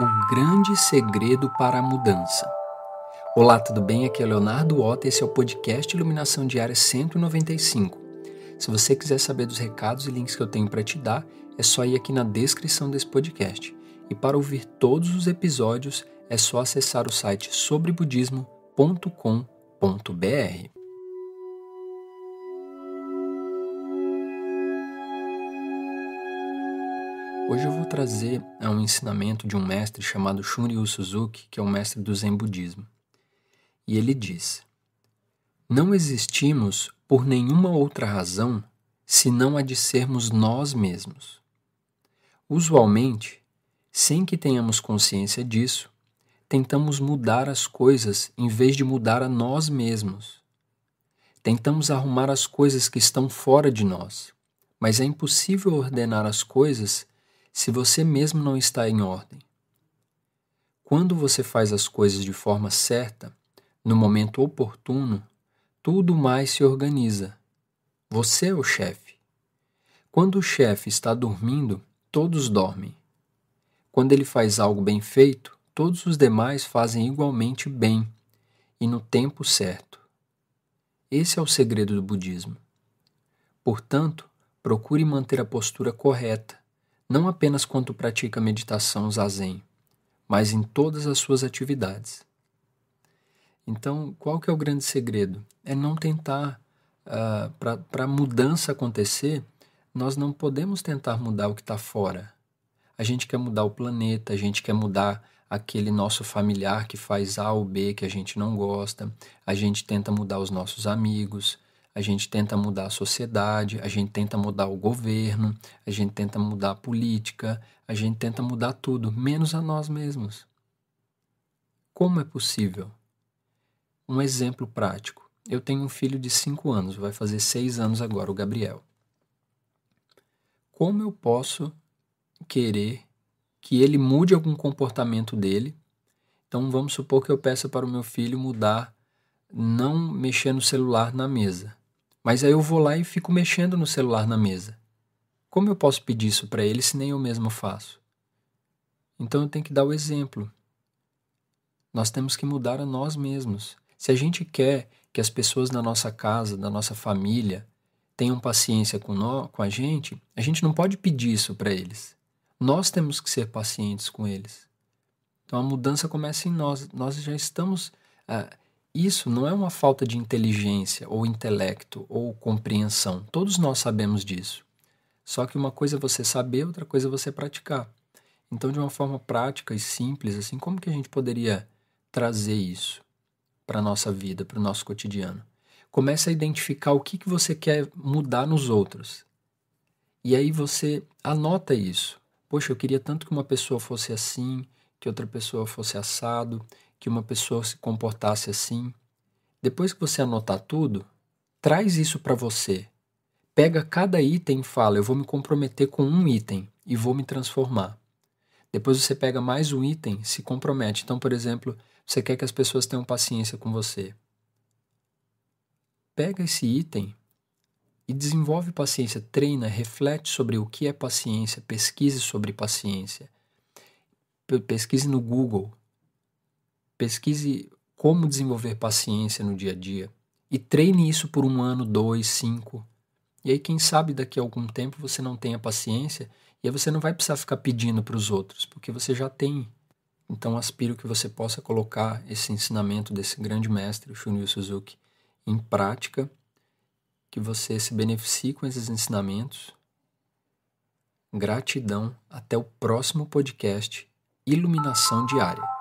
O grande segredo para a mudança. Olá, tudo bem? Aqui é Leonardo Otto e esse é o podcast Iluminação Diária 195. Se você quiser saber dos recados e links que eu tenho para te dar, é só ir aqui na descrição desse podcast. E para ouvir todos os episódios, é só acessar o site sobrebudismo.com.br. Hoje eu vou trazer um ensinamento de um mestre chamado Shunryu Suzuki, que é um mestre do Zen Budismo. E ele diz: Não existimos por nenhuma outra razão senão a de sermos nós mesmos. Usualmente, sem que tenhamos consciência disso, tentamos mudar as coisas em vez de mudar a nós mesmos. Tentamos arrumar as coisas que estão fora de nós, mas é impossível ordenar as coisas se você mesmo não está em ordem. Quando você faz as coisas de forma certa, no momento oportuno, tudo mais se organiza. Você é o chefe. Quando o chefe está dormindo, todos dormem. Quando ele faz algo bem feito, todos os demais fazem igualmente bem e no tempo certo. Esse é o segredo do budismo. Portanto, procure manter a postura correta não apenas quando pratica meditação zazen, mas em todas as suas atividades. Então, qual que é o grande segredo? É não tentar, uh, ah, para a mudança acontecer, nós não podemos tentar mudar o que está fora. A gente quer mudar o planeta, a gente quer mudar aquele nosso familiar que faz A ou B que a gente não gosta, a gente tenta mudar os nossos amigos, a gente tenta mudar a sociedade, a gente tenta mudar o governo, a gente tenta mudar a política, a gente tenta mudar tudo, menos a nós mesmos. Como é possível? Um exemplo prático. Eu tenho um filho de 5 anos, vai fazer 6 anos agora, o Gabriel. Como eu posso querer que ele mude algum comportamento dele? Então vamos supor que eu peça para o meu filho mudar, não mexer no celular na mesa. Mas aí eu vou lá e fico mexendo no celular na mesa. Como eu posso pedir isso para ele se nem eu mesmo faço? Então eu tenho que dar o exemplo. Nós temos que mudar a nós mesmos. Se a gente quer que as pessoas da nossa casa, da nossa família, tenham paciência com, nós, com a gente, a gente não pode pedir isso para eles. Nós temos que ser pacientes com eles. Então a mudança começa em nós. Nós já estamos. Ah, isso não é uma falta de inteligência ou intelecto ou compreensão. Todos nós sabemos disso. Só que uma coisa é você saber, outra coisa é você praticar. Então, de uma forma prática e simples, assim, como que a gente poderia trazer isso para a nossa vida, para o nosso cotidiano? Comece a identificar o que, que você quer mudar nos outros. E aí você anota isso. Poxa, eu queria tanto que uma pessoa fosse assim, que outra pessoa fosse assado, que uma pessoa se comportasse assim. Depois que você anotar tudo, traz isso para você. Pega cada item e fala: eu vou me comprometer com um item e vou me transformar. Depois você pega mais um item, se compromete. Então, por exemplo, você quer que as pessoas tenham paciência com você. Pega esse item e desenvolve paciência, treina, reflete sobre o que é paciência, pesquise sobre paciência. Pesquise no Google, Pesquise como desenvolver paciência no dia a dia e treine isso por um ano, dois, cinco. E aí, quem sabe daqui a algum tempo você não tenha paciência e aí você não vai precisar ficar pedindo para os outros, porque você já tem. Então, aspiro que você possa colocar esse ensinamento desse grande mestre, Shunryu Suzuki, em prática, que você se beneficie com esses ensinamentos. Gratidão. Até o próximo podcast Iluminação Diária.